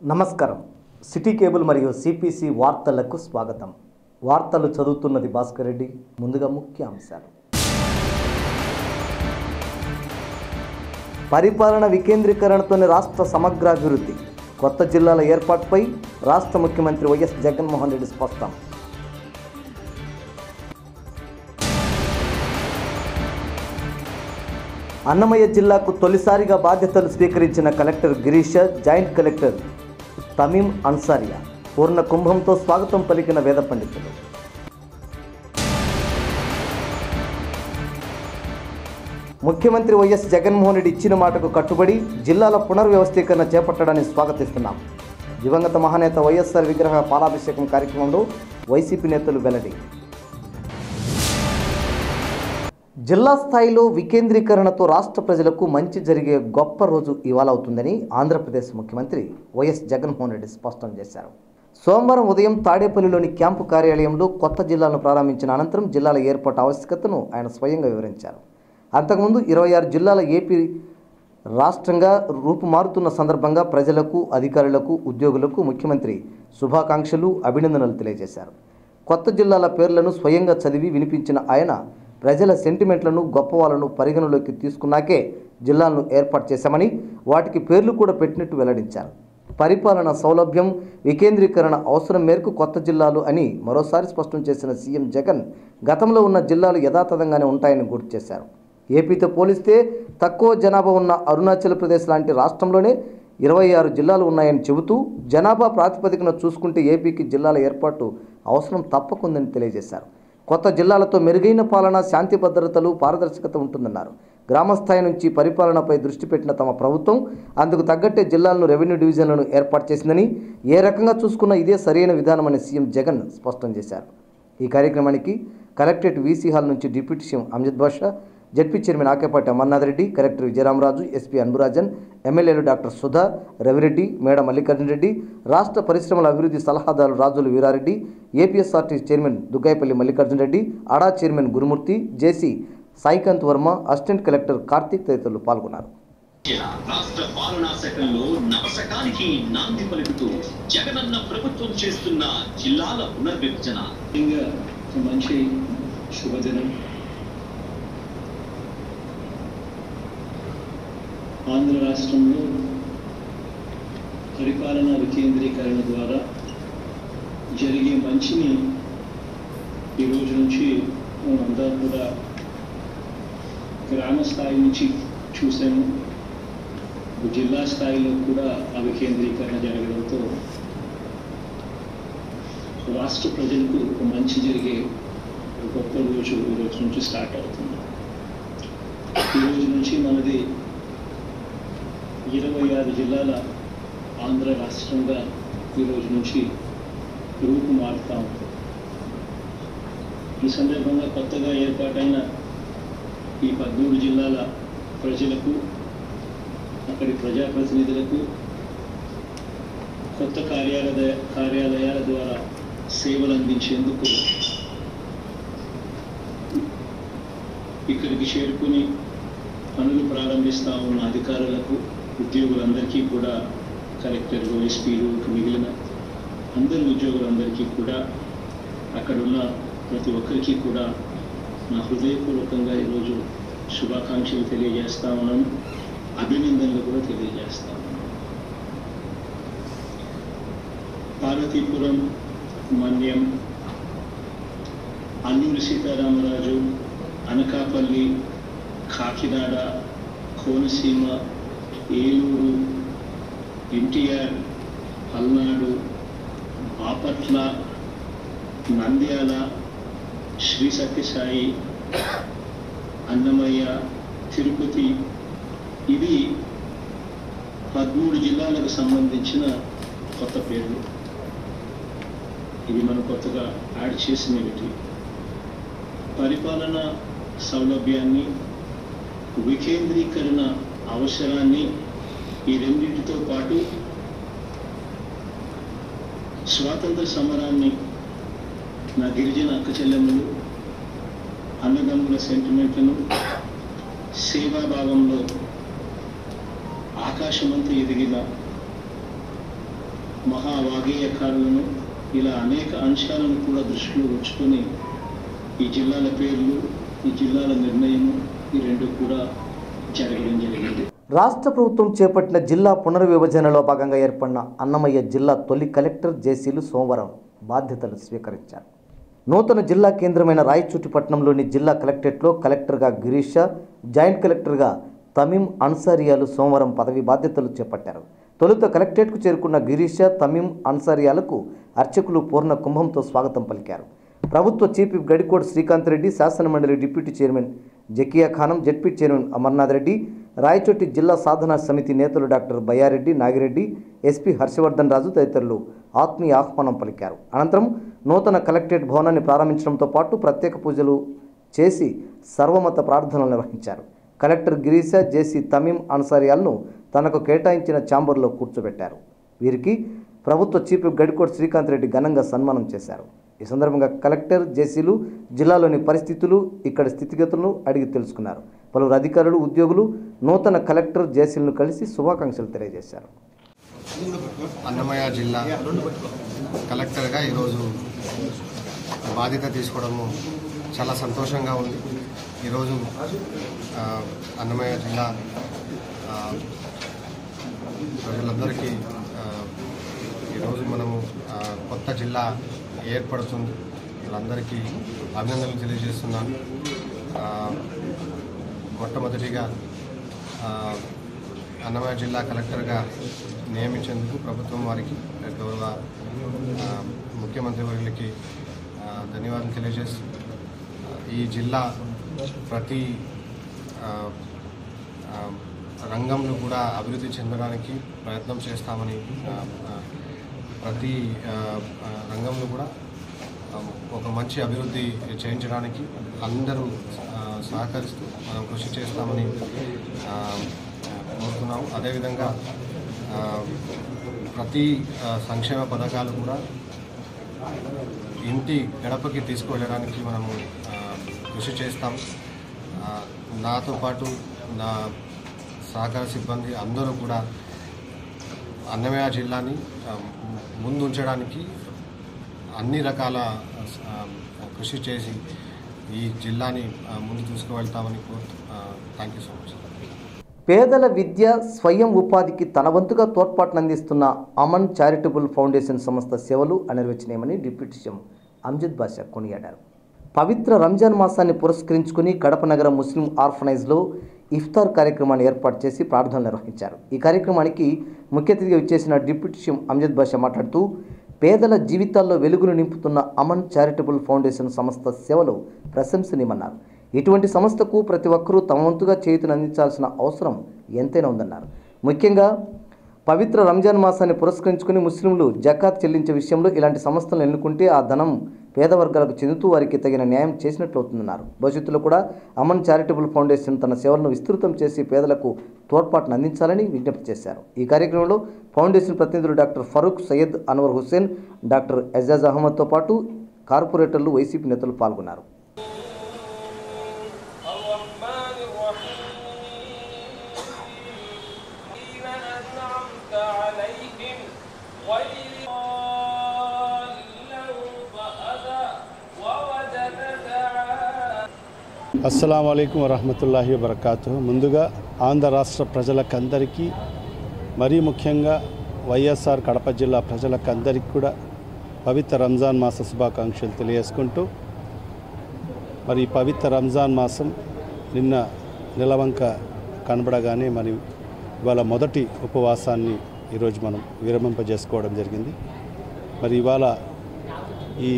నమస్కారం. City cable మరియు CPC వార్తలకు స్వాగతం. వార్తలు చదువుతున్నది భాస్కర్ రెడ్డి. ముందుగా ముఖ్య అంశాలు. పరిపాలన వికేంద్రీకరణతోనే రాష్ట్ర సమగ్రాభివృద్ధి. కొత్త జిల్లాల ఏర్పాటుపై రాష్ట్ర ముఖ్యమంత్రి వైఎస్ జగన్మోహన్ రెడ్డి స్పష్టం. అన్నమయ్య జిల్లాకు తొలిసారిగా బాధ్యతలు స్వీకరించిన collector Girisha joint collector Tamim Ansariya పూర్ణ కుంభంతో స్వాగతం పలికిన వేద పండితులు. ముఖ్యమంత్రి వైఎస్ జగన్మోహన్ రెడ్డి ఇచ్చిన మాటకు కట్టుబడి జిల్లాల పునర్వ్యవస్థీకరణ చేపట్టడాన్ని స్వాగతిస్తున్నాం. దివంగత మహానేత వైఎస్ఆర్ విగ్రహ పాలాభిషేకం కార్యక్రమంలో వైసీపీ నేతలు వెల్లడి. జిల్లా స్థాయిలో వికేంద్రీకరణతో రాష్ట్ర ప్రజలకు మంచి జరిగే గొప్ప రోజు ఇవాళ అవుతుందని ఆంధ్రప్రదేశ్ ముఖ్యమంత్రి వైఎస్ జగన్మోహన్ రెడ్డి స్పష్టం చేశారు. సోమవారం ఉదయం తాడేపల్లిలోని క్యాంపు కార్యాలయంలో కొత్త జిల్లాను ప్రారంభించిన అనంతరం జిల్లాల ఏర్పాటు ఆవశ్యకతను ఆయన స్వయంగా వివరించారు. అంతకుముందు ఇరవై ఆరు జిల్లాల ఏపీ రాష్ట్రంగా రూపుమారుతున్న సందర్భంగా ప్రజలకు అధికారులకు ఉద్యోగులకు ముఖ్యమంత్రి శుభాకాంక్షలు అభినందనలు తెలియజేశారు. కొత్త జిల్లాల పేర్లను స్వయంగా చదివి వినిపించిన ఆయన ప్రజల సెంటిమెంట్లను గొప్పవాళ్ళను పరిగణలోకి తీసుకున్నాకే జిల్లాలను ఏర్పాటు చేశామని వాటికి పేర్లు కూడా పెట్టినట్టు వెల్లడించారు. పరిపాలన సౌలభ్యం వికేంద్రీకరణ అవసరం మేరకు కొత్త జిల్లాలు అని మరోసారి స్పష్టం చేసిన సీఎం జగన్ గతంలో ఉన్న జిల్లాలు యథాతథంగానే ఉంటాయని గుర్తు చేశారు. ఏపీతో పోలిస్తే తక్కువ జనాభా ఉన్న అరుణాచల్ ప్రదేశ్ లాంటి రాష్ట్రంలోనే ఇరవై ఆరు జిల్లాలు ఉన్నాయని చెబుతూ జనాభా ప్రాతిపదికన చూసుకుంటే ఏపీకి జిల్లాల ఏర్పాటు అవసరం తప్పకుందని తెలియజేశారు. కొత్త జిల్లాలతో మెరుగైన పాలన శాంతి భద్రతలు పారదర్శకత ఉంటుందన్నారు. గ్రామస్థాయి నుంచి పరిపాలనపై దృష్టి పెట్టిన తమ ప్రభుత్వం అందుకు తగ్గట్టే జిల్లాలను రెవెన్యూ డివిజన్లను ఏర్పాటు చేసిందని ఏ రకంగా చూసుకున్నా ఇదే సరైన విధానమని సీఎం జగన్ స్పష్టం చేశారు. ఈ కార్యక్రమానికి కలెక్టరేట్ వీసీ హాల్ నుంచి deputy CM Amjad Basha ZP chairman Akepati Amarnath Reddy collector Vijayaramaraju SP Anburajan ఎమ్మెల్యేలు డాక్టర్ సుధా రవిరెడ్డి మేడ మల్లికార్జున రెడ్డి రాష్ట్ర పరిశ్రమల అభివృద్ధి సలహాదారు రాజుల వీరారెడ్డి ఏపీఎస్ఆర్టీ చైర్మన్ దుగ్గాయపల్లి మల్లికార్జున రెడ్డి ఆడా chairman Gurumurthy JC Saikanth Varma assistant collector Karthik తదితరులు పాల్గొన్నారు. రాష్ట్ర పాలనా శాఖల్లో నవశకానికి నాంది పలుకుతూ జగనన్న ప్రభుత్వం చేస్తున్న జిల్లాల పునర్విభజన. మంచి శుభదినం. ఆంధ్ర రాష్ట్రంలో పరిపాలనా వికేంద్రీకరణ ద్వారా జరిగే మంచిని ఈ రోజు నుంచి మనందరూ కూడా గ్రామ స్థాయి నుంచి చూసాము జిల్లా స్థాయిలో కూడా ఆ వికేంద్రీకరణ జరగడంతో రాష్ట్ర ప్రజలకు ఒక మంచి జరిగే ఒక గొప్ప రోజు ఈ రోజు నుంచి స్టార్ట్ అవుతుంది. ఈ రోజు నుంచి మనది ఇరవై ఆరు జిల్లాల ఆంధ్ర రాష్ట్రంగా ఈ రోజు నుంచి రూపు మారుతా ఉంది. ఈ సందర్భంగా కొత్తగా ఏర్పాటైన ఈ పద్మూడు జిల్లాల ప్రజలకు అక్కడి ప్రజాప్రతినిధులకు కొత్త కార్యాలయ కార్యాలయాల ద్వారా సేవలు అందించేందుకు ఇక్కడికి చేరుకుని పనులు ప్రారంభిస్తా ఉన్న అధికారులకు ఉద్యోగులందరికీ కూడా కలెక్టర్లు ఎస్పీలు మిగిలిన అందరి ఉద్యోగులందరికీ కూడా అక్కడ ఉన్న ప్రతి ఒక్కరికి కూడా నా హృదయపూర్వకంగా ఈరోజు శుభాకాంక్షలు తెలియజేస్తా ఉన్నాను. అభినందనలు కూడా తెలియజేస్తా ఉన్నాను. పార్వతీపురం మన్యం అల్లూరి సీతారామరాజు అనకాపల్లి కాకినాడ కోనసీమ ఏలూరు ఎన్టీఆర్ పల్నాడు బాపట్ల నంద్యాల శ్రీ సత్యసాయి అన్నమయ్య తిరుపతి ఇవి పదమూడు జిల్లాలకు సంబంధించిన కొత్త పేర్లు. ఇవి మనం కొత్తగా యాడ్ చేసినవి పరిపాలన సౌలభ్యాన్ని వికేంద్రీకరణ అవసరాన్ని ఈ రెండింటితో పాటు స్వాతంత్ర సమరాన్ని నా గిరిజన అక్క చెల్లెమ్మలు అన్నదమ్ముల సెంటిమెంట్లను సేవాభావంలో ఆకాశమంతా ఎదిగిన మహావాగేయకారులను ఇలా అనేక అంశాలను కూడా దృష్టిలో ఉంచుకొని ఈ జిల్లాల పేర్లు ఈ జిల్లాల నిర్ణయము ఈ రెండు కూడా జరగడం జరిగింది రాష్ట్ర ప్రభుత్వం చేపట్టిన జిల్లా పునర్విభజనలో భాగంగా ఏర్పడిన అన్నమయ్య జిల్లా తొలి కలెక్టర్ జేసీలు సోమవారం బాధ్యతలు స్వీకరించారు. నూతన జిల్లా కేంద్రమైన రాయచూటిపట్నంలోని జిల్లా కలెక్టరేట్లో కలెక్టర్గా గిరీష జాయింట్ కలెక్టర్గా తమీం అన్సారియాలు సోమవారం పదవి బాధ్యతలు చేపట్టారు. తొలుత కలెక్టరేట్కు చేరుకున్న గిరీష తమీం అన్సారియాలకు అర్చకులు పూర్ణ కుంభంతో స్వాగతం పలికారు. ప్రభుత్వ చీఫ్ గడికోడ్ శ్రీకాంత్ రెడ్డి శాసనమండలి deputy chairman Zakia Khanam ZP chairman Amarnath Reddy Rayachoti జిల్లా సాధనా సమితి నేతలు డాక్టర్ బయ్యారెడ్డి నాగిరెడ్డి ఎస్పీ హర్షవర్ధన్ రాజు తదితరులు ఆత్మీయ ఆహ్వానం పలికారు. అనంతరం నూతన కలెక్టరేట్ భవనాన్ని ప్రారంభించడంతో పాటు ప్రత్యేక పూజలు చేసి సర్వమత ప్రార్థనలు నిర్వహించారు. కలెక్టర్ గిరీశ జేసీ తమీం అన్సారియాలను తనకు కేటాయించిన ఛాంబర్లో కూర్చోబెట్టారు. వీరికి ప్రభుత్వ చీఫ్ గడికోట్ శ్రీకాంత్ రెడ్డి ఘనంగా సన్మానం చేశారు. ఈ సందర్భంగా కలెక్టర్ జేసీలు జిల్లాలోని పరిస్థితులు ఇక్కడ స్థితిగతులను అడిగి తెలుసుకున్నారు. పలువురు అధికారులు ఉద్యోగులు నూతన కలెక్టర్ జేసీలను కలిసి శుభాకాంక్షలు తెలియజేశారు. అన్నమయ్య జిల్లా కలెక్టర్గా ఈరోజు బాధ్యత తీసుకోవడము చాలా సంతోషంగా ఉంది. ఈరోజు అన్నమయ్య జిల్లా ప్రజలందరికీ ఈరోజు మనము కొత్త జిల్లా ఏర్పడుతుంది. వీళ్ళందరికీ అభినందనలు తెలియజేస్తున్నాను. మొట్టమొదటిగా అన్నమయ్య జిల్లా కలెక్టర్గా నియమించేందుకు ప్రభుత్వం వారికి గౌరవ ముఖ్యమంత్రి వర్యులకి ధన్యవాదాలు తెలియజేస్తూ ఈ జిల్లా ప్రతి రంగంలో కూడా అభివృద్ధి చెందడానికి ప్రయత్నం చేస్తామని ప్రతి రంగంలో కూడా ఒక మంచి అభివృద్ధి చేయించడానికి అందరూ సహకరిస్తూ మనం కృషి చేస్తామని కోరుతున్నాము. కోరుతున్నాం అదేవిధంగా ప్రతి సంక్షేమ పథకాలు కూడా ఇంటి గడపకి తీసుకువెళ్ళడానికి మనము కృషి చేస్తాం. నాతో పాటు నా సహకార సిబ్బంది అందరూ కూడా అన్నమయ్య జిల్లాని ముందుంచడానికి ముందు ఉంచడానికి అన్ని రకాల కృషి చేసి ఈ జిల్లాని ముందు తీసుకువెళ్తామని కోరుతూ థ్యాంక్ యూ సో మచ్ పేదల విద్య స్వయం ఉపాధికి తన వంతుగా తోడ్పాటును అందిస్తున్న అమన్ చారిటబుల్ ఫౌండేషన్ సంస్థ సేవలు అనిర్వచనీయమని డిప్యూటీ సీఎం అంజిత్ బాషా కొనియాడారు. పవిత్ర రంజాన్ మాసాన్ని పురస్కరించుకుని కడప నగర ముస్లిం ఆర్ఫనైజ్లో ఇఫ్తార్ కార్యక్రమాన్ని ఏర్పాటు చేసి ప్రార్థనలు నిర్వహించారు. ఈ కార్యక్రమానికి ముఖ్య అతిథిగా ఇచ్చేసిన డిప్యూటీ సీఎం అమ్జద్ బాషా మాట్లాడుతూ పేదల జీవితాల్లో వెలుగును నింపుతున్న అమన్ చారిటబుల్ ఫౌండేషన్ సంస్థ సేవలు ప్రశంసనీయమన్నారు. ఇటువంటి సంస్థకు ప్రతి ఒక్కరూ తమ వంతుగా చేతులు అందించాల్సిన అవసరం ఎంతైనా ఉందన్నారు. ముఖ్యంగా పవిత్ర రంజాన్ మాసాన్ని పురస్కరించుకుని ముస్లింలు జకాత్ చెల్లించే విషయంలో ఇలాంటి సంస్థలను ఎన్నుకుంటే ఆ ధనం పేద వర్గాలకు చెందుతూ వారికి తగిన న్యాయం చేసినట్లు అవుతుందన్నారు. భవిష్యత్తులో కూడా అమన్ చారిటబుల్ ఫౌండేషన్ తన సేవలను విస్తృతం చేసి పేదలకు తోడ్పాటును అందించాలని విజ్ఞప్తి చేశారు. ఈ కార్యక్రమంలో ఫౌండేషన్ ప్రతినిధులు డాక్టర్ ఫరూక్ సయ్యద్ అన్వర్ హుస్సేన్ డాక్టర్ ఎజాజ్ అహ్మద్తో పాటు కార్పొరేటర్లు వైసీపీ నేతలు పాల్గొన్నారు. అస్సలం అయికం వరహమతుల్లాహి వబర్కాతు ముందుగా ఆంధ్ర రాష్ట్ర ప్రజలకందరికీ మరీ ముఖ్యంగా వైఎస్ఆర్ కడప జిల్లా ప్రజలకందరికీ కూడా పవిత్ర రంజాన్ మాస శుభాకాంక్షలు తెలియజేసుకుంటూ మరి పవిత్ర రంజాన్ మాసం నిన్న నిలవంక కనబడగానే మరి ఇవాళ మొదటి ఉపవాసాన్ని ఈరోజు మనం విరమింపజేసుకోవడం జరిగింది. మరి ఇవాళ ఈ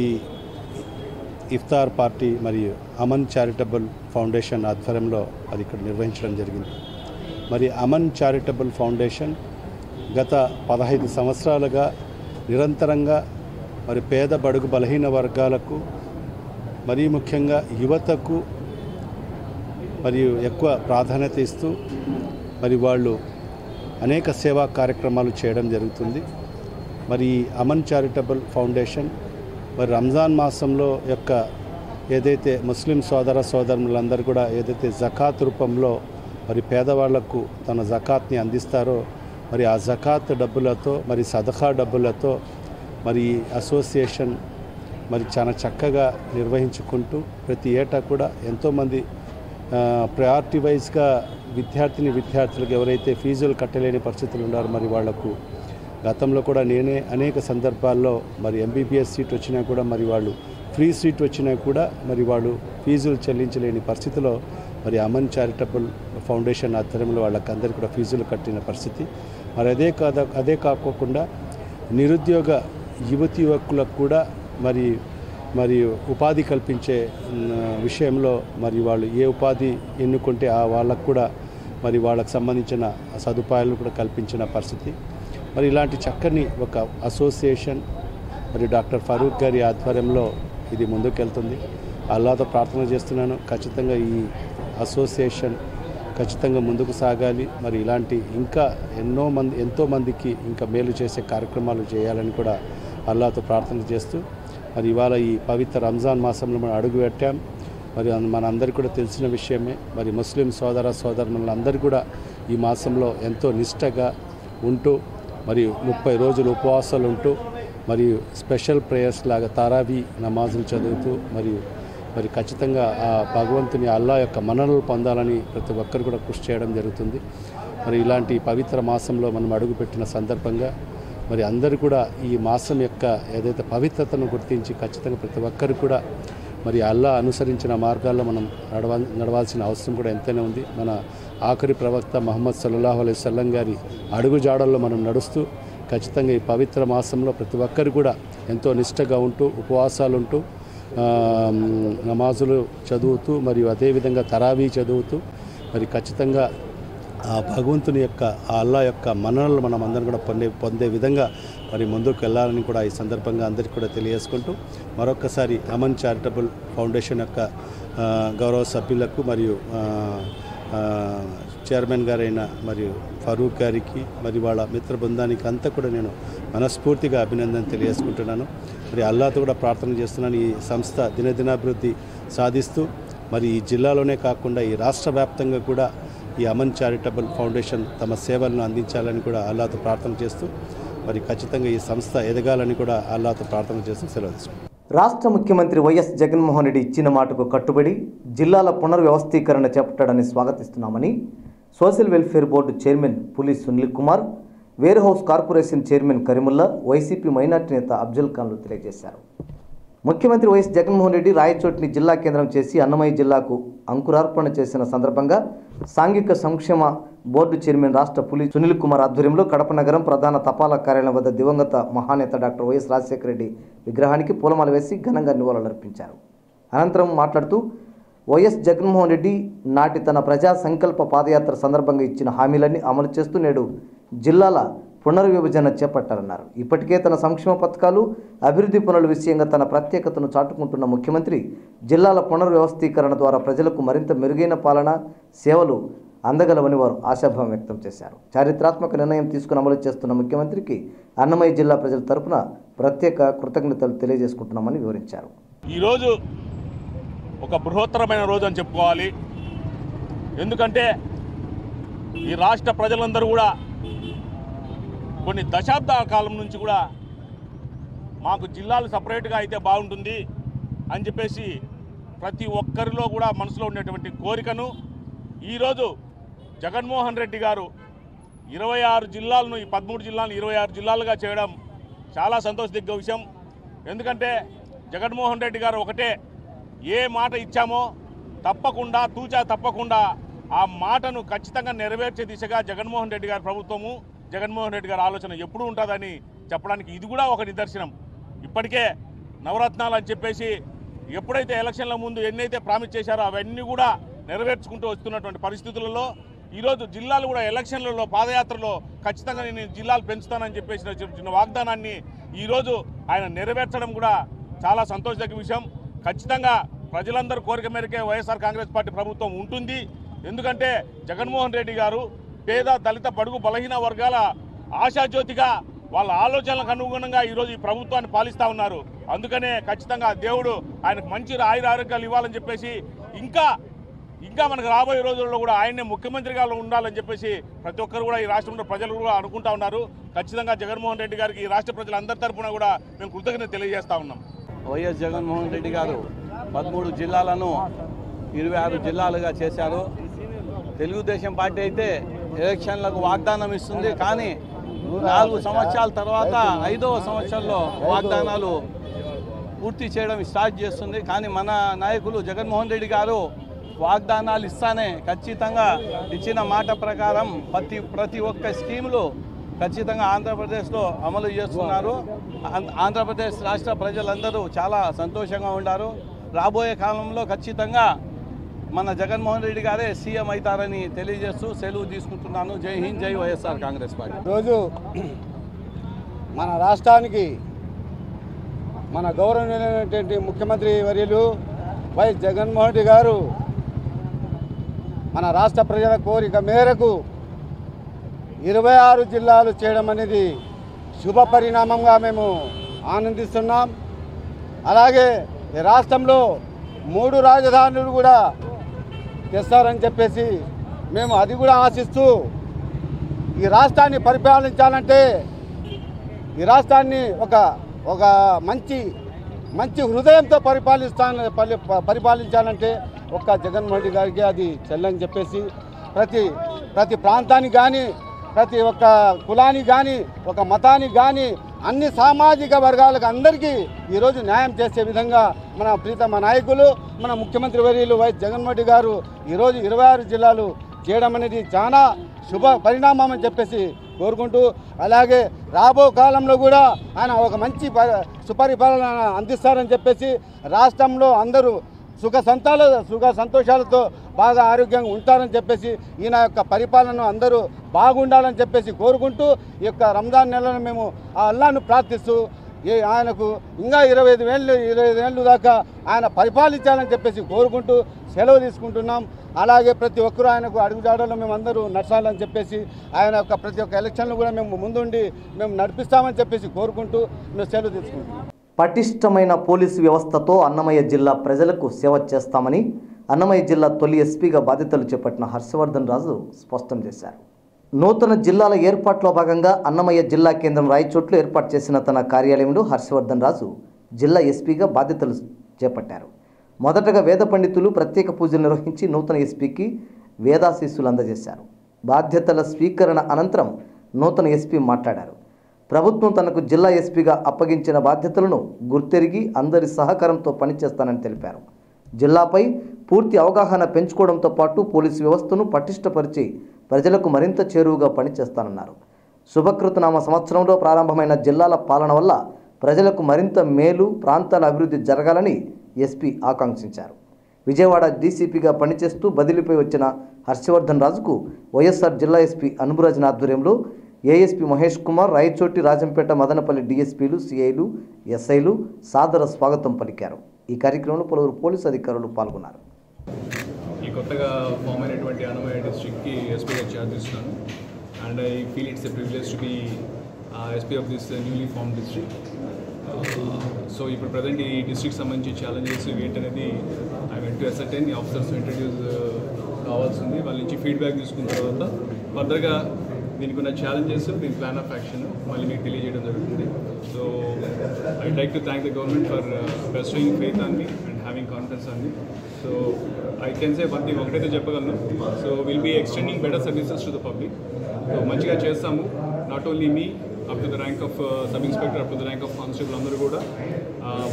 ఇఫ్తార్ పార్టీ మరియు అమన్ చారిటబుల్ ఫౌండేషన్ ఆధ్వర్యంలో అది ఇక్కడ నిర్వహించడం జరిగింది. మరి అమన్ చారిటబుల్ ఫౌండేషన్ గత పదహైదు సంవత్సరాలుగా నిరంతరంగా మరి పేద బడుగు బలహీన వర్గాలకు మరీ ముఖ్యంగా యువతకు మరియు ఎక్కువ ప్రాధాన్యత ఇస్తూ మరి వాళ్ళు అనేక సేవా కార్యక్రమాలు చేయడం జరుగుతుంది. మరి అమన్ చారిటబుల్ ఫౌండేషన్ మరి రంజాన్ మాసంలో యొక్క ఏదైతే ముస్లిం సోదర సోదరులందరూ కూడా ఏదైతే జకాత్ రూపంలో మరి పేదవాళ్ళకు తన జకాత్ని అందిస్తారో మరి ఆ జకాత్ డబ్బులతో మరి సదఖా డబ్బులతో మరి అసోసియేషన్ మరి చాలా చక్కగా నిర్వహించుకుంటూ ప్రతి ఏటా కూడా ఎంతోమంది ప్రయారిటీ వైజ్గా విద్యార్థిని విద్యార్థులకు ఎవరైతే ఫీజులు కట్టలేని పరిస్థితులు ఉన్నారో మరి వాళ్ళకు గతంలో కూడా నేనే అనేక సందర్భాల్లో మరి ఎంబీబీఎస్ సీట్ వచ్చినా కూడా మరి వాళ్ళు ఫ్రీ సీట్ వచ్చినా కూడా మరి వాళ్ళు ఫీజులు చెల్లించలేని పరిస్థితిలో మరి అమన్ చారిటబుల్ ఫౌండేషన్ ఆధ్వర్యంలో వాళ్ళకందరికీ కూడా ఫీజులు కట్టిన పరిస్థితి. మరి అదే కాద అదే కాకోకుండా నిరుద్యోగ యువతి యువకులకు కూడా మరి మరి ఉపాధి కల్పించే విషయంలో మరి వాళ్ళు ఏ ఉపాధి ఎన్నుకుంటే ఆ వాళ్ళకు కూడా మరి వాళ్ళకు సంబంధించిన సదుపాయాలు కూడా కల్పించిన పరిస్థితి. మరి ఇలాంటి చక్కని ఒక అసోసియేషన్ మరి డాక్టర్ ఫరూక్ గారి ఆధ్వర్యంలో ఇది ముందుకెళ్తుంది. అల్లాతో ప్రార్థన చేస్తున్నాను. ఖచ్చితంగా ఈ అసోసియేషన్ ఖచ్చితంగా ముందుకు సాగాలి. మరి ఇలాంటి ఇంకా ఎన్నో మంది ఎంతో మందికి ఇంకా మేలు చేసే కార్యక్రమాలు చేయాలని కూడా అల్లాతో ప్రార్థన చేస్తూ మరి ఇవాళ ఈ పవిత్ర రంజాన్ మాసంలో మనం అడుగు పెట్టాం. మరి మనందరికీ కూడా తెలిసిన విషయమే. మరి ముస్లిం సోదర సోదరులందరూ కూడా ఈ మాసంలో ఎంతో నిష్టగా ఉంటూ మరియు ముప్పై రోజులు ఉపవాసాలు ఉంటూ మరియు స్పెషల్ ప్రేయర్స్ లాగా తారావి నమాజులు చదువుతూ మరియు మరి ఖచ్చితంగా ఆ భగవంతుని అల్లా యొక్క మననలు పొందాలని ప్రతి ఒక్కరు కూడా కృషి చేయడం జరుగుతుంది. మరి ఇలాంటి పవిత్ర మాసంలో మనం అడుగుపెట్టిన సందర్భంగా మరి అందరూ కూడా ఈ మాసం యొక్క ఏదైతే పవిత్రతను గుర్తించి ఖచ్చితంగా ప్రతి ఒక్కరు కూడా మరి అల్లా అనుసరించిన మార్గాల్లో మనం నడవ నడవాల్సిన అవసరం కూడా ఎంతైనా ఉంది. మన ఆఖరి ప్రవక్త మహమ్మద్ సల్లాహు అలై సల్లం గారి అడుగుజాడల్లో మనం నడుస్తూ ఖచ్చితంగా ఈ పవిత్ర మాసంలో ప్రతి ఒక్కరు కూడా ఎంతో నిష్టగా ఉంటూ ఉపవాసాలు ఉంటూ నమాజులు చదువుతూ మరియు అదేవిధంగా తరావీ చదువుతూ మరి ఖచ్చితంగా ఆ భగవంతుని యొక్క ఆ అల్లా యొక్క మన్ననలు మనం అందరం కూడా పొందే పొందే విధంగా మరి ముందుకు వెళ్ళాలని కూడా ఈ సందర్భంగా అందరికీ కూడా తెలియజేసుకుంటూ మరొకసారి అమన్ చారిటబుల్ ఫౌండేషన్ యొక్క గౌరవ సభ్యులకు మరియు చైర్మన్ గారైన మరియు ఫరూక్ గారికి మరి వాళ్ళ మిత్ర బృందానికి అంతా కూడా నేను మనస్ఫూర్తిగా అభినందన తెలియజేసుకుంటున్నాను. మరి అల్లాతో కూడా ప్రార్థన చేస్తున్నాను. ఈ సంస్థ దినదినాభివృద్ధి సాధిస్తూ మరి ఈ జిల్లాలోనే కాకుండా ఈ రాష్ట్ర వ్యాప్తంగా కూడా ఈ అమన్ చారిటబుల్ ఫౌండేషన్ తమ సేవలను అందించాలని కూడా అల్లాతో ప్రార్థన చేస్తూ మరి ఖచ్చితంగా ఈ సంస్థ ఎదగాలని కూడా అల్లాతో ప్రార్థన చేస్తూ సెలవు రాష్ట్ర ముఖ్యమంత్రి వైఎస్ జగన్మోహన్ రెడ్డి ఇచ్చిన మాటకు కట్టుబడి జిల్లాల పునర్వ్యవస్థీకరణ చేపట్టాడని స్వాగతిస్తున్నామని social welfare board chairman Puli Sunil Kumar warehouse corporation chairman Kareemulla YCP minority నేత అఫ్జల్ ఖాన్లు తెలియజేశారు. ముఖ్యమంత్రి వైఎస్ జగన్మోహన్ రెడ్డి రాయచోటిని జిల్లా కేంద్రం చేసి అన్నమయ్య జిల్లాకు అంకురార్పణ చేసిన సందర్భంగా సాంఘిక సంక్షేమ బోర్డు చైర్మన్ రాష్ట్ర పులి సునీల్ కుమార్ ఆధ్వర్యంలో కడప నగరం ప్రధాన తపాలా కార్యాలయం వద్ద దివంగత మహానేత డాక్టర్ వైఎస్ రాజశేఖర రెడ్డి విగ్రహానికి పూలమాల వేసి ఘనంగా నివాళులర్పించారు. అనంతరం మాట్లాడుతూ వైఎస్ జగన్మోహన్ రెడ్డి నాటి తన ప్రజా సంకల్ప పాదయాత్ర సందర్భంగా ఇచ్చిన హామీలన్నీ అమలు చేస్తూ నేడు జిల్లాల పునర్విభజన చేపట్టారన్నారు ఇప్పటికే తన సంక్షేమ పథకాలు అభివృద్ధి పనుల విషయంగా తన ప్రత్యేకతను చాటుకుంటున్న ముఖ్యమంత్రి జిల్లాల పునర్వ్యవస్థీకరణ ద్వారా ప్రజలకు మరింత మెరుగైన పాలన సేవలు అందగలవని వారు ఆశాభావం వ్యక్తం చేశారు. చారిత్రాత్మక నిర్ణయం తీసుకుని అమలు చేస్తున్న ముఖ్యమంత్రికి అన్నమయ్య జిల్లా ప్రజల తరపున ప్రత్యేక కృతజ్ఞతలు తెలియజేసుకుంటున్నామని వివరించారు. ఈరోజు ఒక బృహత్తరమైన రోజు అని చెప్పుకోవాలి. ఎందుకంటే ఈ రాష్ట్ర ప్రజలందరూ కూడా కొన్ని దశాబ్దాల కాలం నుంచి కూడా మాకు జిల్లాలు సపరేట్గా అయితే బాగుంటుంది అని చెప్పేసి ప్రతి ఒక్కరిలో కూడా మనసులో ఉండేటువంటి కోరికను ఈరోజు జగన్మోహన్ రెడ్డి గారు ఇరవై ఆరు జిల్లాలను ఈ పదమూడు జిల్లాలను ఇరవై ఆరు జిల్లాలుగా చేయడం చాలా సంతోషదిగ్గ విషయం. ఎందుకంటే జగన్మోహన్ రెడ్డి గారు ఒకటే ఏ మాట ఇచ్చామో తప్పకుండా తూచా తప్పకుండా ఆ మాటను ఖచ్చితంగా నెరవేర్చే దిశగా జగన్మోహన్ రెడ్డి గారి ప్రభుత్వము జగన్మోహన్ రెడ్డి గారి ఆలోచన ఎప్పుడూ ఉంటుందని చెప్పడానికి ఇది కూడా ఒక నిదర్శనం. ఇప్పటికే నవరత్నాలు అని చెప్పేసి ఎప్పుడైతే ఎలక్షన్ల ముందు ఎన్నైతే ప్రామిస్ చేశారో అవన్నీ కూడా నెరవేర్చుకుంటూ వస్తున్నటువంటి పరిస్థితులలో ఈరోజు జిల్లాలు కూడా ఎలక్షన్లలో పాదయాత్రలో ఖచ్చితంగా నేను జిల్లాలు పెంచుతానని చెప్పేసిన చిన్న వాగ్దానాన్ని ఈరోజు ఆయన నెరవేర్చడం కూడా చాలా సంతోషదగ్గ విషయం. ఖచ్చితంగా ప్రజలందరూ కోరిక మేరకే వైఎస్ఆర్ కాంగ్రెస్ పార్టీ ప్రభుత్వం ఉంటుంది. ఎందుకంటే జగన్మోహన్ రెడ్డి గారు పేద దళిత బడుగు బలహీన వర్గాల ఆశాజ్యోతిగా వాళ్ళ ఆలోచనలకు అనుగుణంగా ఈరోజు ఈ ప్రభుత్వాన్ని పాలిస్తూ ఉన్నారు. అందుకనే ఖచ్చితంగా దేవుడు ఆయనకు మంచి ఆయుర ఆరోగ్యాలు ఇవ్వాలని చెప్పేసి ఇంకా ఇంకా మనకు రాబోయే రోజుల్లో కూడా ఆయన్నే ముఖ్యమంత్రిగా ఉండాలని చెప్పేసి ప్రతి ఒక్కరు కూడా ఈ రాష్ట్రంలో ప్రజలు కూడా అనుకుంటా ఉన్నారు. ఖచ్చితంగా జగన్మోహన్ రెడ్డి గారికి ఈ రాష్ట్ర ప్రజలందరి తరఫున కూడా మేము కృతజ్ఞత తెలియజేస్తా ఉన్నాం. వైఎస్ జగన్మోహన్ రెడ్డి గారు పదమూడు జిల్లాలను ఇరవై ఆరు జిల్లాలుగా చేశారు. తెలుగుదేశం పార్టీ అయితే ఎలక్షన్లకు వాగ్దానం ఇస్తుంది. కానీ నాలుగు సంవత్సరాల తర్వాత ఐదవ సంవత్సరంలో వాగ్దానాలు పూర్తి చేయడం స్టార్ట్ చేస్తుంది. కానీ మన నాయకులు జగన్మోహన్ రెడ్డి గారు వాగ్దానాలు ఇస్తానే ఖచ్చితంగా ఇచ్చిన మాట ప్రకారం ప్రతి ప్రతి ఒక్క స్కీములు ఖచ్చితంగా ఆంధ్రప్రదేశ్లో అమలు చేస్తున్నారు. ఆంధ్రప్రదేశ్ రాష్ట్ర ప్రజలందరూ చాలా సంతోషంగా ఉన్నారు రాబోయే కాలంలో ఖచ్చితంగా మన జగన్మోహన్ రెడ్డి గారే సీఎం అవుతారని తెలియజేస్తూ సెలవు తీసుకుంటున్నాను. జై హింద్ జై వైఎస్ఆర్ కాంగ్రెస్ పార్టీ. రోజు మన రాష్ట్రానికి మన గౌరవనీయులైనటువంటి ముఖ్యమంత్రి వర్యులు వైఎస్ జగన్మోహన్ రెడ్డి గారు మన రాష్ట్ర ప్రజల కోరిక మేరకు ఇరవై ఆరు జిల్లాలు చేయడం అనేది శుభ పరిణామంగా మేము ఆనందిస్తున్నాం. అలాగే ఈ రాష్ట్రంలో మూడు రాజధానులు కూడా తెస్తారని చెప్పేసి మేము అది కూడా ఆశిస్తూ ఈ రాష్ట్రాన్ని పరిపాలించాలంటే ఈ రాష్ట్రాన్ని ఒక ఒక మంచి మంచి హృదయంతో పరిపాలిస్తా పరి- పరిపాలించాలంటే ఒక్క జగన్మోహన్ రెడ్డి గారికి అది చెల్లని చెప్పేసి ప్రతి ప్రతి ప్రాంతానికి కానీ ప్రతి ఒక్క కులానికి కానీ ఒక మతానికి కానీ అన్ని సామాజిక వర్గాలకు అందరికీ ఈరోజు న్యాయం చేసే విధంగా మన ప్రీతమ నాయకులు మన ముఖ్యమంత్రి వర్యులు వైఎస్ జగన్మోహన్ రెడ్డి గారు ఈరోజు ఇరవై ఆరు జిల్లాలు చేయడం అనేది చాలా శుభ పరిణామం అని చెప్పేసి కోరుకుంటూ అలాగే రాబో కాలంలో కూడా ఆయన ఒక మంచి ప- సుపరిపాలన అందిస్తారని చెప్పేసి రాష్ట్రంలో అందరూ సుఖ సంతాల సుఖ సంతోషాలతో బాగా ఆరోగ్యంగా ఉంటారని చెప్పేసి ఈయన యొక్క పరిపాలన అందరూ బాగుండాలని చెప్పేసి కోరుకుంటూ ఈ యొక్క రంజాన్ నెలను మేము ఆ అల్లాను ప్రార్థిస్తూ ఆయనకు ఇంకా ఇరవై ఐదు వేళ్ళు ఇరవై ఐదు ఏళ్ళు దాకా ఆయన పరిపాలించాలని చెప్పేసి కోరుకుంటూ సెలవు తీసుకుంటున్నాం. అలాగే ప్రతి ఒక్కరూ ఆయనకు అడుగుజాడలో మేము అందరూ నడచాలని చెప్పేసి ఆయన యొక్క ప్రతి ఒక్క ఎలక్షన్లు కూడా మేము ముందుండి మేము నడిపిస్తామని చెప్పేసి కోరుకుంటూ మేము సెలవు తీసుకుంటున్నాం. పటిష్టమైన పోలీసు వ్యవస్థతో అన్నమయ్య జిల్లా ప్రజలకు సేవ చేస్తామని అన్నమయ్య జిల్లా తొలి ఎస్పీగా బాధ్యతలు చేపట్టిన హర్షవర్ధన్ రాజు స్పష్టం చేశారు. నూతన జిల్లాల ఏర్పాట్లో భాగంగా అన్నమయ్య జిల్లా కేంద్రం రాయచోట్లు ఏర్పాటు చేసిన తన కార్యాలయంలో హర్షవర్ధన్ రాజు జిల్లా ఎస్పీగా బాధ్యతలు చేపట్టారు. మొదటగా వేద పండితులు ప్రత్యేక పూజలు నిర్వహించి నూతన ఎస్పీకి వేదాశీస్సులు అందజేశారు. బాధ్యతల స్వీకరణ అనంతరం నూతన ఎస్పీ మాట్లాడారు. ప్రభుత్వం తనకు జిల్లా ఎస్పీగా అప్పగించిన బాధ్యతలను గుర్తెరిగి అందరి సహకారంతో పనిచేస్తానని తెలిపారు. జిల్లాపై పూర్తి అవగాహన పెంచుకోవడంతో పాటు పోలీసు వ్యవస్థను పటిష్టపరిచి ప్రజలకు మరింత చేరువుగా పనిచేస్తానన్నారు. శుభకృతనామ సంవత్సరంలో ప్రారంభమైన జిల్లాల పాలన వల్ల ప్రజలకు మరింత మేలు ప్రాంతాల అభివృద్ధి జరగాలని ఎస్పీ ఆకాంక్షించారు. విజయవాడ డీసీపీగా పనిచేస్తూ బదిలీపై వచ్చిన హర్షవర్ధన్ రాజుకు వైఎస్ఆర్ జిల్లా ఎస్పీ అనుబురాజన్ ఆధ్వర్యంలో ఏఎస్పీ మహేష్ కుమార్ రాయచోటి రాజంపేట మదనపల్లి డీఎస్పీలు సిఐలు ఎస్ఐలు సాదర స్వాగతం పలికారు. ఈ కార్యక్రమంలో పలువురు పోలీసు అధికారులు పాల్గొన్నారు. ఈ కొత్తగా ఫామ్ అయినటువంటి అన్నమయ్య డిస్ట్రిక్ట్కి ఎస్పీగా చార్జ్ ఇస్తున్నాను and I feel it's a privilege to be SP of this newly form district. So ఇప్పుడు ప్రజెంట్ ఈ డిస్ట్రిక్ట్ సంబంధించి ఛాలెంజెస్ ఏంటనేది ఐ వెంట్ టు అసర్టైన్ ఈ ఆఫీసర్స్ ఇంట్రడ్యూస్ కావాల్సింది. వాళ్ళ నుంచి ఫీడ్బ్యాక్ తీసుకున్న తర్వాత ఫర్దర్గా దీనికి ఉన్న ఛాలెంజెస్ దీని ప్లాన్ ఆఫ్ యాక్షన్ మళ్ళీ మీకు తెలియజేయడం జరుగుతుంది. So I like to thank the government for vesting faith on me and having confidence on me so I can say one thing ఒకటైతే చెప్పగలను. So will be extending better services to the public so మంచిగా చేస్తాము. Not only me up to the rank of sub inspector up to the rank of constable అందరూ కూడా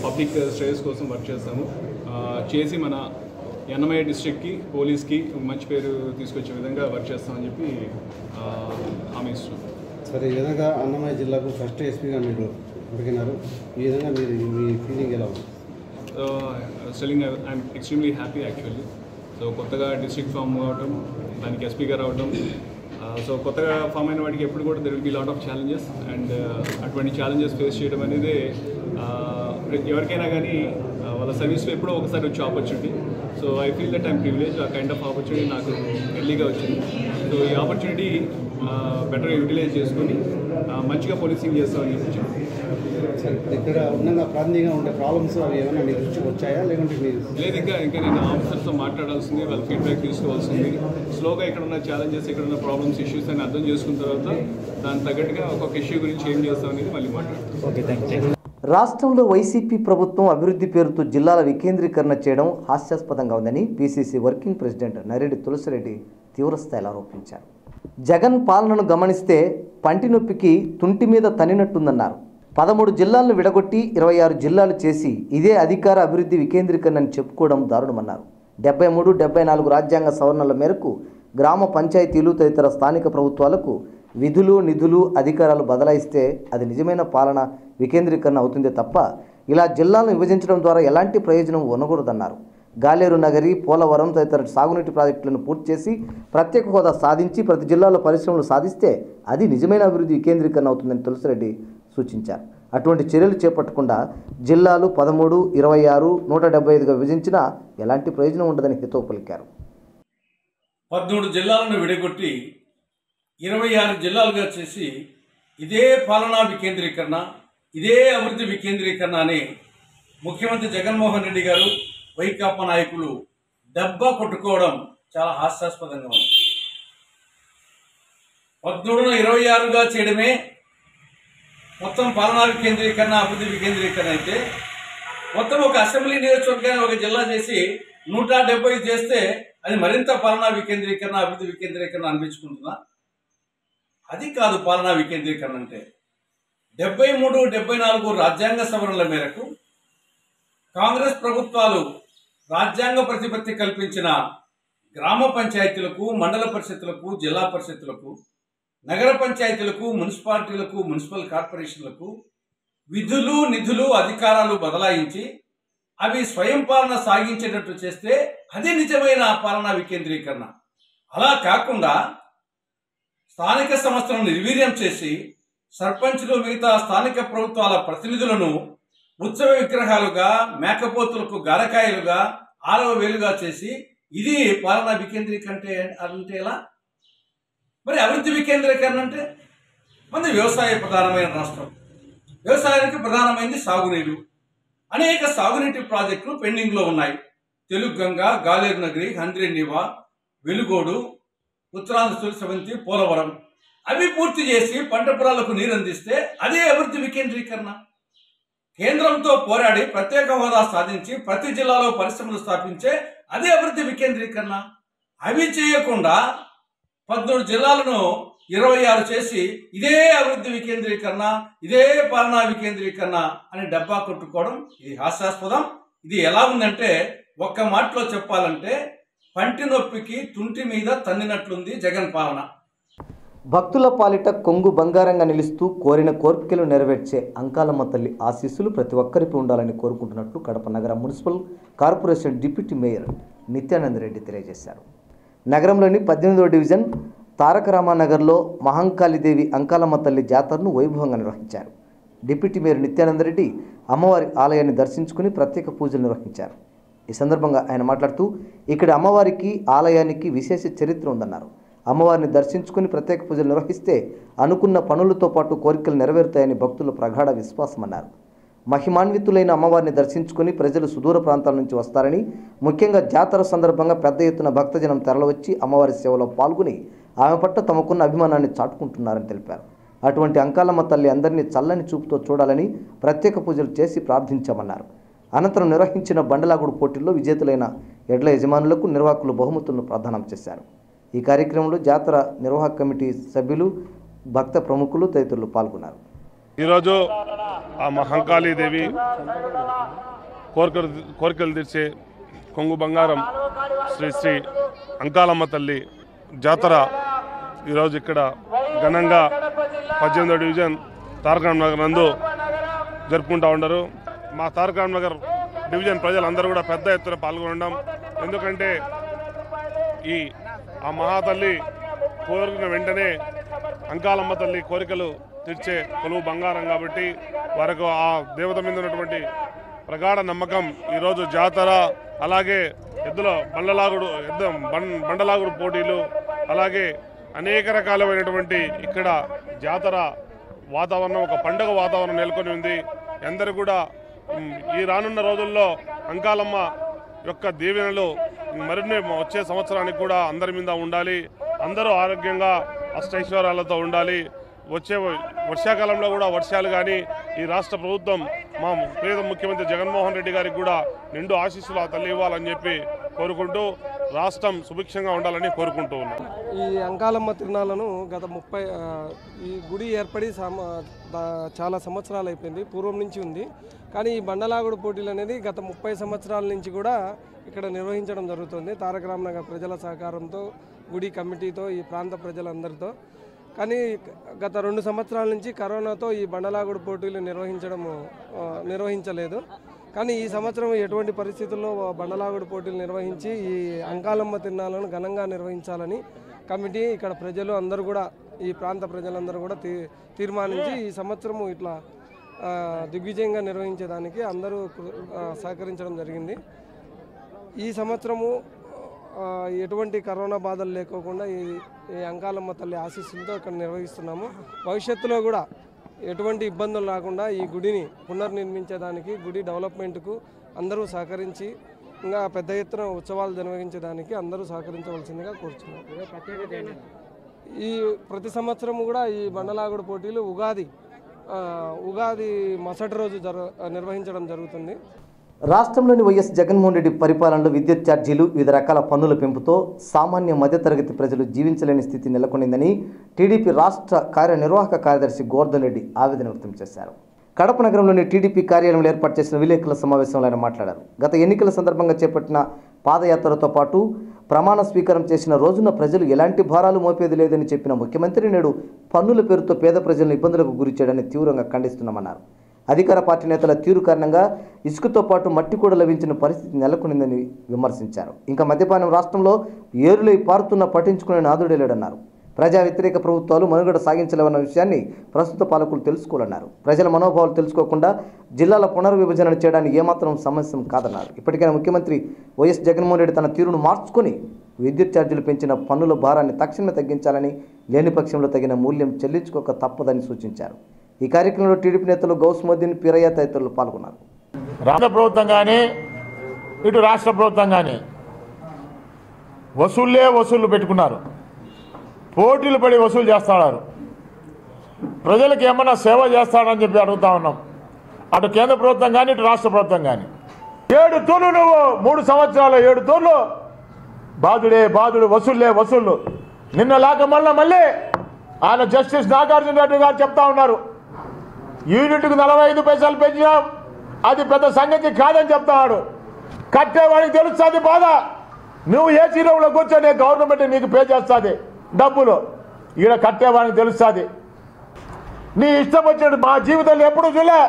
public Shreyas కోసం work చేస్తాము. చేసి మన ఎన్ఎంఐ డిస్ట్రిక్ట్కి పోలీస్కి మంచి పేరు తీసుకొచ్చే విధంగా వర్క్ చేస్తామని చెప్పి హామీ ఇస్తున్నాం. సరే ఈ విధంగా అన్నమయ్య జిల్లాకు ఫస్ట్ ఎస్పీగా మీరు అడిగినారు ఈ విధంగా మీరు మీ ఫీలింగ్ ఎలా ఉంది? So స్టెలింగ్ I'm extremely happy actually. So కొత్తగా డిస్ట్రిక్ట్ ఫామ్ అవడం దానికి ఎస్పీగా రావడం సో కొత్తగా ఫామ్ అయిన వాడికి ఎప్పుడు కూడా there will be lot of challenges and అటువంటి ఛాలెంజెస్ ఫేస్ చేయడం అనేది ఎవరికైనా కానీ వాళ్ళ సర్వీస్లో ఎప్పుడో ఒకసారి వచ్చే opportunity so I feel that I'm privilege a kind of opportunity నాకు ఎర్లీగా వచ్చింది. సో ఈ ఆపర్చునిటీ బెటర్ యూటిలైజ్ చేసుకొని మంచిగా పోలీసింగ్ చేస్తామని చెప్పి ఇక్కడ ఉన్న ప్రాంతీయంగా ఉండే ప్రాబ్లమ్స్ అవి ఏమైనా మీ దృష్టికి వచ్చాయా? లేకుంటే లేదు ఇంకా ఇంకా నేను ఆఫీసర్స్తో మాట్లాడాల్సింది వాళ్ళ ఫీడ్బ్యాక్ తీసుకోవాల్సింది. స్లోగా ఇక్కడ ఉన్న ఛాలెంజెస్ ఇక్కడ ఉన్న ప్రాబ్లమ్స్ ఇష్యూస్ అని అర్థం చేసుకున్న తర్వాత దానికి తగ్గట్టుగా ఒక్కొక్క ఇష్యూ గురించి ఏం చేస్తాం అనేది మళ్ళీ మాట్లాడతాం. ఓకే థ్యాంక్ యూ రాష్ట్రంలో వైసీపీ ప్రభుత్వం అభివృద్ధి పేరుతో జిల్లాల వికేంద్రీకరణ చేయడం హాస్యాస్పదంగా ఉందని PCC working president Naredi Tulasireddy తీవ్రస్థాయిలో ఆరోపించారు. జగన్ పాలనను గమనిస్తే పంటి నొప్పికి తుంటి మీద తనినట్టుందన్నారు పదమూడు జిల్లాలను విడగొట్టి ఇరవై ఆరు జిల్లాలు చేసి ఇదే అధికార అభివృద్ధి వికేంద్రీకరణ అని చెప్పుకోవడం దారుణమన్నారు. డెబ్బై మూడు డెబ్బై నాలుగు రాజ్యాంగ సవరణల మేరకు గ్రామ పంచాయతీలు తదితర స్థానిక ప్రభుత్వాలకు విధులు నిధులు అధికారాలు బదలాయిస్తే అది నిజమైన పాలన వికేంద్రీకరణ అవుతుందే తప్ప ఇలా జిల్లాలను విభజించడం ద్వారా ఎలాంటి ప్రయోజనం ఉండకూడదన్నారు. గాలేరు నగరి పోలవరం తదితర సాగునీటి ప్రాజెక్టులను పూర్తి చేసి ప్రత్యేక హోదా సాధించి ప్రతి జిల్లాలో పరిశ్రమలు సాధిస్తే అది నిజమైన అభివృద్ధి వికేంద్రీకరణ అవుతుందని తులసిరెడ్డి సూచించారు. అటువంటి చర్యలు చేపట్టకుండా జిల్లాలు పదమూడు ఇరవై ఆరు నూట డెబ్బై ఐదుగా విభజించినా ఎలాంటి ప్రయోజనం ఉండదని హితవు పలికారు. పద్మూడు జిల్లాలను విడగొట్టి ఇరవై ఆరు జిల్లాలుగా చేసి ఇదే పాలనా వికేంద్రీకరణ ఇదే అభివృద్ధి వికేంద్రీకరణ అని ముఖ్యమంత్రి జగన్మోహన్ రెడ్డి గారు వైకాపా నాయకులు డబ్బా కొట్టుకోవడం చాలా హాస్యాస్పదంగా ఉంది. పద్మూడున ఇరవై ఆరుగా చేయడమే మొత్తం పాలనా వికేంద్రీకరణ అభివృద్ధి వికేంద్రీకరణ అయితే మొత్తం ఒక అసెంబ్లీ నియోజకవర్గాన్ని ఒక జిల్లా చేసి నూట డెబ్బై చేస్తే అది మరింత పాలనా వికేంద్రీకరణ అభివృద్ధి వికేంద్రీకరణ అనిపించుకుంటుందా? అది కాదు పాలనా వికేంద్రీకరణ అంటే. డెబ్బై మూడు డెబ్బై నాలుగు రాజ్యాంగ సవరణల మేరకు కాంగ్రెస్ ప్రభుత్వాలు రాజ్యాంగ ప్రతిపత్తి కల్పించిన గ్రామ పంచాయతీలకు మండల పరిషత్తులకు జిల్లా పరిషత్తులకు నగర పంచాయతీలకు మున్సిపాలిటీలకు మున్సిపల్ కార్పొరేషన్లకు విధులు నిధులు అధికారాలు బదలాయించి అవి స్వయం పాలన సాగించేటట్టు చేస్తే అది నిజమైన పాలనా వికేంద్రీకరణ. అలా కాకుండా స్థానిక సంస్థలను నిర్వీర్యం చేసి సర్పంచులు మిగతా స్థానిక ప్రభుత్వాల ప్రతినిధులను ఉత్సవ విగ్రహాలుగా మేకపోతులకు గారకాయలుగా ఆరవ వేలుగా చేసి ఇది పాలనా వికేంద్రీకరణ అంటే ఎలా? మరి అభివృద్ధి వికేంద్రీకరణ అంటే మన వ్యవసాయ ప్రధానమైన రాష్ట్రం. వ్యవసాయానికి ప్రధానమైనది సాగునీరు. అనేక సాగునీటి ప్రాజెక్టులు పెండింగ్లో ఉన్నాయి. తెలుగు గంగ గాలేరు నగరి హంద్రేనివా వెలుగోడు ఉత్తరాంధ్ర తులసవంతి పోలవరం. అవి పూర్తి చేసి పంట పొలాలకు నీరు అందిస్తే అదే అభివృద్ధి వికేంద్రీకరణ. కేంద్రంతో పోరాడి ప్రత్యేక హోదా సాధించి ప్రతి జిల్లాలో పరిశ్రమలు స్థాపించే అదే అభివృద్ధి వికేంద్రీకరణ. అవి చేయకుండా పద్మూడు జిల్లాలను ఇరవై ఆరు చేసి ఇదే అభివృద్ధి వికేంద్రీకరణ ఇదే పాలనా వికేంద్రీకరణ అని డబ్బా కొట్టుకోవడం ఇది హాస్యాస్పదం. ఇది ఎలా ఉందంటే ఒక్క మాటలో చెప్పాలంటే పంటి నొప్పికి తుంటి మీద తన్నినట్లుంది జగన్ పాలన. భక్తుల పాలిట కొంగు బంగారంగా నిలుస్తూ కోరిన కోరికలు నెరవేర్చే అంకాలమ్మ తల్లి ఆశీస్సులు ప్రతి ఒక్కరికి ఉండాలని కోరుకుంటున్నట్లు కడప నగర municipal corporation deputy mayor Nityananda Reddy తెలియజేశారు. నగరంలోని పద్దెనిమిదవ డివిజన్ తారక రామానగర్లో మహంకాళిదేవి అంకాలమ్మ తల్లి జాతరను వైభవంగా నిర్వహించారు. డిప్యూటీ మేయర్ నిత్యానంద రెడ్డి అమ్మవారి ఆలయాన్ని దర్శించుకుని ప్రత్యేక పూజలు నిర్వహించారు. ఈ సందర్భంగా ఆయన మాట్లాడుతూ ఇక్కడ అమ్మవారికి ఆలయానికి విశేష చరిత్ర ఉందన్నారు. అమ్మవారిని దర్శించుకుని ప్రత్యేక పూజలు నిర్వహిస్తే అనుకున్న పనులతో పాటు కోరికలు నెరవేరుతాయని భక్తుల ప్రగాఢ విశ్వాసమన్నారు. మహిమాన్వితులైన అమ్మవారిని దర్శించుకుని ప్రజలు సుదూర ప్రాంతాల నుంచి వస్తారని ముఖ్యంగా జాతర సందర్భంగా పెద్ద ఎత్తున భక్తజనం తరలివచ్చి అమ్మవారి సేవలో పాల్గొని ఆమె పట్ల తమకున్న అభిమానాన్ని చాటుకుంటున్నారని తెలిపారు. అటువంటి అంకాలమ్మ తల్లి అందరినీ చల్లని చూపుతో చూడాలని ప్రత్యేక పూజలు చేసి ప్రార్థించామన్నారు. అనంతరం నిర్వహించిన బండలాగుడు పోటీల్లో విజేతలైన ఎడ్ల యజమానులకు నిర్వాహకులు బహుమతులను ప్రదానం చేశారు. ఈ కార్యక్రమంలో జాతర నిర్వాహక కమిటీ సభ్యులు భక్త ప్రముఖులు తదితరులు పాల్గొన్నారు. ఈరోజు ఆ మహంకాళీదేవి కోరికలు కోరికలు తీర్చే కొంగు బంగారం శ్రీ శ్రీ అంకాలమ్మ తల్లి జాతర ఈరోజు ఇక్కడ ఘనంగా పద్దెనిమిదో డివిజన్ తారకరామ్ నగర్ నందు జరుపుకుంటూ ఉండరు. మా తారకరామ్ నగర్ డివిజన్ ప్రజలందరూ కూడా పెద్ద ఎత్తున పాల్గొనడం ఎందుకంటే ఈ ఆ మహాతల్లి కోరిన వెంటనే అంకాలమ్మ తల్లి కోరికలు తీర్చే కొలువు బంగారం కాబట్టి వారికి ఆ దేవత మీద ఉన్నటువంటి ప్రగాఢ నమ్మకం ఈరోజు జాతర అలాగే ఎద్దుల బండలాగుడు ఎద్దు బండలాగుడు పోటీలు అలాగే అనేక రకాలమైనటువంటి ఇక్కడ జాతర వాతావరణం ఒక పండుగ వాతావరణం నెలకొని ఉంది. అందరూ కూడా ఈ రానున్న రోజుల్లో అంకాలమ్మ యొక్క దీవెనలు మరిన్ని వచ్చే సంవత్సరానికి కూడా అందరి మీద ఉండాలి. అందరూ ఆరోగ్యంగా అష్టైశ్వర్యాలతో ఉండాలి. వచ్చే వర్షాకాలంలో కూడా వర్షాలు కానీ ఈ రాష్ట్ర ప్రభుత్వం మా పేద ముఖ్యమంత్రి జగన్మోహన్ రెడ్డి గారికి కూడా నిండు ఆశీస్సులు ఆ తల్లి ఇవ్వాలని చెప్పి కోరుకుంటూ రాష్ట్రం సుభిక్షంగా ఉండాలని కోరుకుంటూ ఉన్నాం. ఈ అంకాలమ్మ తిరునాళ్ళను గత ముప్పై ఈ గుడి ఏర్పడి చాలా సంవత్సరాలు అయిపోయింది. పూర్వం నుంచి ఉంది. కానీ ఈ బండలాగుడు పోటీలు అనేది గత ముప్పై సంవత్సరాల నుంచి కూడా ఇక్కడ నిర్వహించడం జరుగుతుంది. తారక రామనగర్ ప్రజల సహకారంతో గుడి కమిటీతో ఈ ప్రాంత ప్రజలందరితో. కానీ గత రెండు సంవత్సరాల నుంచి కరోనాతో ఈ బండలాగుడు పోటీలు నిర్వహించడము నిర్వహించలేదు. కానీ ఈ సంవత్సరం ఎటువంటి పరిస్థితుల్లో బండలాగుడు పోటీలు నిర్వహించి ఈ అంకాలమ్మ తిన్నాలను ఘనంగా నిర్వహించాలని కమిటీ ఇక్కడ ప్రజలు అందరూ కూడా ఈ ప్రాంత ప్రజలందరూ కూడా తీ తీర్మానించి ఈ సంవత్సరము ఇట్లా దిగ్విజయంగా నిర్వహించేదానికి అందరూ కృ- సహకరించడం జరిగింది. ఈ సంవత్సరము ఎటువంటి కరోనా బాధలు లేకోకుండా ఈ ఈ అంకాలమ్మ తల్లి ఆశీస్సులతో ఇక్కడ నిర్వహిస్తున్నాము. భవిష్యత్తులో కూడా ఎటువంటి ఇబ్బందులు రాకుండా ఈ గుడిని పునర్నిర్మించేదానికి గుడి డెవలప్మెంట్కు అందరూ సహకరించి ఇంకా పెద్ద ఎత్తున ఉత్సవాలు నిర్వహించడానికి అందరూ సహకరించవలసిందిగా కోరుచున్నాం. ఈ ప్రతి సంవత్సరం కూడా ఈ బండలాగుడు పోటీలు ఉగాది ఉగాది మరుసటి రోజు జరు నిర్వహించడం జరుగుతుంది. రాష్ట్రంలోని వైఎస్ జగన్మోహన్ రెడ్డి పరిపాలనలో విద్యుత్ ఛార్జీలు వివిధ రకాల పన్నుల పెంపుతో సామాన్య మధ్యతరగతి ప్రజలు జీవించలేని స్థితి నెలకొనిందని టీడీపీ రాష్ట్ర కార్యనిర్వాహక కార్యదర్శి గోర్ధన్ రెడ్డి ఆవేదన వ్యక్తం చేశారు. కడప నగరంలోని టీడీపీ కార్యాలయంలో ఏర్పాటు చేసిన విలేకరుల సమావేశంలో ఆయన మాట్లాడారు. గత ఎన్నికల సందర్భంగా చేపట్టిన పాదయాత్రతో పాటు ప్రమాణ స్వీకారం చేసిన రోజున ప్రజలు ఎలాంటి భారాలు మోపేది లేదని చెప్పిన ముఖ్యమంత్రి నేడు పన్నుల పేరుతో పేద ప్రజలను ఇబ్బందులకు గురి చేయడాన్ని తీవ్రంగా ఖండిస్తున్నామన్నారు. అధికార పార్టీ నేతల తీరు కారణంగా ఇసుకతో పాటు మట్టి కూడా లభించిన పరిస్థితి నెలకొనిందని విమర్శించారు. ఇంకా మద్యపానం రాష్ట్రంలో ఏరులై పారుతున్న పట్టించుకునే నాదుడే లేడన్నారు. ప్రజా వ్యతిరేక ప్రభుత్వాలు మనుగడ సాగించలేవన్న విషయాన్ని ప్రస్తుత పాలకులు తెలుసుకోవాలన్నారు. ప్రజల మనోభావాలు తెలుసుకోకుండా జిల్లాల పునర్విభజన చేయడానికి ఏమాత్రం సమస్య కాదన్నారు. ఇప్పటికైనా ముఖ్యమంత్రి వైఎస్ జగన్మోహన్ రెడ్డి తన తీరును మార్చుకొని విద్యుత్ ఛార్జీలు పెంచిన పన్నుల భారాన్ని తక్షణమే తగ్గించాలని లేని పక్షంలో తగిన మూల్యం చెల్లించుకోక తప్పదని సూచించారు. ఈ కార్యక్రమంలో టీడీపీ నేతలు గౌస్మద్దీన్ పిరయ్య తదితరులు పాల్గొన్నారు. రాష్ట్ర ప్రభుత్వం కానీ ఇటు రాష్ట్ర ప్రభుత్వం కానీ వసూళ్ళే వసూళ్ళు పెట్టుకున్నారు. పోటీలు పడి వసూలు చేస్తున్నారు. ప్రజలకు ఏమన్నా సేవ చేస్తాడని చెప్పి అడుగుతా ఉన్నాం. అటు కేంద్ర ప్రభుత్వం కానీ ఇటు రాష్ట్ర ప్రభుత్వం కానీ ఏడు తూర్లు నువ్వు మూడు సంవత్సరాలు ఏడు తూర్లు. బాధుడే బాధుడు వసూళ్ళే వసూళ్ళు. నిన్న లేక మళ్ళీ మళ్ళీ ఆయన జస్టిస్ నాగార్జున రెడ్డి గారు చెప్తా ఉన్నారు. యూనిట్కు నలభై ఐదు పైసలు పెంచినాం. అది పెద్ద సంగతి కాదని చెప్తాడు. కట్టేవాడికి తెలుస్తుంది బాధ. నువ్వు ఏ రూమ్లో కూర్చొని గవర్నమెంట్ నీకు పే చేస్తుంది డబ్బులు. ఈడ కట్టేవాడికి తెలుస్తుంది. నీ ఇష్టం వచ్చినట్టు మా జీవితంలో ఎప్పుడు చూలే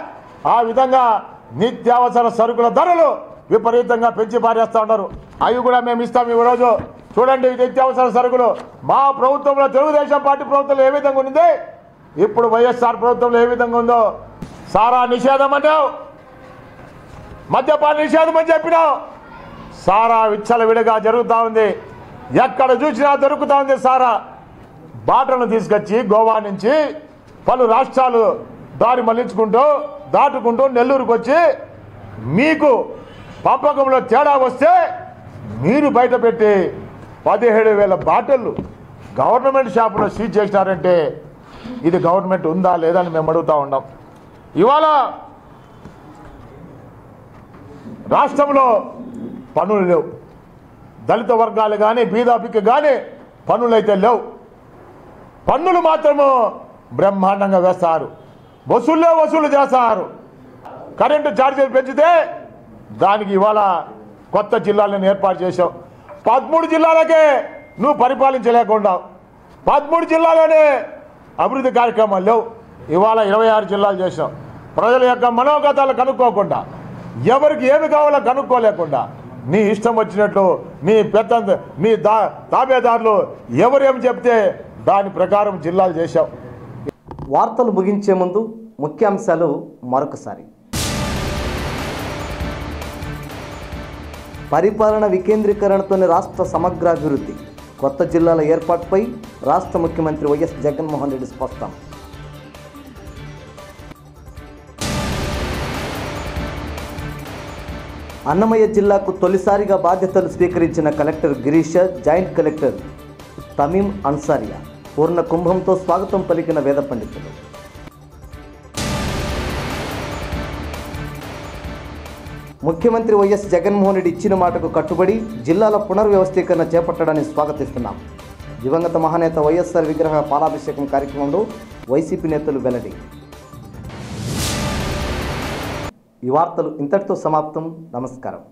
ఆ విధంగా నిత్యావసర సరుకుల ధరలు విపరీతంగా పెంచి పారేస్తా ఉన్నారు. అవి కూడా మేము ఇస్తాం ఈ రోజు చూడండి నిత్యావసర సరుకులు. మా ప్రభుత్వంలో తెలుగుదేశం పార్టీ ప్రభుత్వంలో ఏ విధంగా ఉంది ఇప్పుడు వైఎస్ఆర్ ప్రభుత్వంలో ఏ విధంగా ఉందో సారా నిషేధం అన్నావు. మద్యపాన నిషేధం అని చెప్పినావు. సారా విచ్చల విడిగా జరుగుతూ ఉంది. ఎక్కడ చూసినా దొరుకుతూ ఉంది సారా. బాటలను తీసుకొచ్చి గోవా నుంచి పలు రాష్ట్రాలు దారి మళ్ళించుకుంటూ దాటుకుంటూ నెల్లూరుకు వచ్చి మీకు పంపకంలో తేడా వస్తే మీరు బయట పెట్టి పదిహేడు వేల బాటిళ్ళు గవర్నమెంట్ షాపులో సీజ్ చేసినారంటే ఇది గవర్నమెంట్ ఉందా లేదా అని మేము అడుగుతా ఉన్నాం. ఇవాళ రాష్ట్రంలో పనులు లేవు. దళిత వర్గాలు కానీ బీదాపికి కానీ పనులు అయితే లేవు. పన్నులు మాత్రము బ్రహ్మాండంగా వేస్తారు. వసూళ్ళే వసూలు చేస్తారు. కరెంటు ఛార్జీలు పెంచితే దానికి ఇవాళ కొత్త జిల్లాలను ఏర్పాటు చేశావు పదమూడు జిల్లాలకే నువ్వు పరిపాలించలేకుండా పదమూడు జిల్లాలోనే అభివృద్ధి కార్యక్రమాలు లేవు ఇవాళ ఇరవై ఆరు జిల్లాలు చేసాం ప్రజల యొక్క మనోగతాలు కనుక్కోకుండా ఎవరికి ఏమి కావాలో కనుక్కోలేకుండా నీ ఇష్టం వచ్చినట్లు నీ పెద్ద నీ దా తాబేదారులు ఎవరేం చెప్తే దాని ప్రకారం జిల్లాలు చేశాం. వార్తలు ముగించే ముందు ముఖ్యాంశాలు మరొకసారి. పరిపాలన వికేంద్రీకరణతోనే రాష్ట్ర సమగ్రాభివృద్ధి. కొత్త జిల్లాల ఏర్పాటుపై రాష్ట్ర ముఖ్యమంత్రి వైఎస్ జగన్మోహన్ రెడ్డి స్పష్టం. అన్నమయ్య జిల్లాకు తొలిసారిగా బాధ్యతలు స్వీకరించిన collector Girisha joint collector Tameem Ansariya పూర్ణ కుంభంతో స్వాగతం పలికిన వేద పండితులు. ముఖ్యమంత్రి వైఎస్ జగన్మోహన్ రెడ్డి ఇచ్చిన మాటకు కట్టుబడి జిల్లాల పునర్వ్యవస్థీకరణ చేపట్టడాన్ని స్వాగతిస్తున్నాం. దివంగత మహానేత వైఎస్ఆర్ విగ్రహ పాలాభిషేకం కార్యక్రమంలో వైసీపీ నేతలు వెల్లడి. ఈ వార్తలు ఇంతటితో సమాప్తం. నమస్కారం.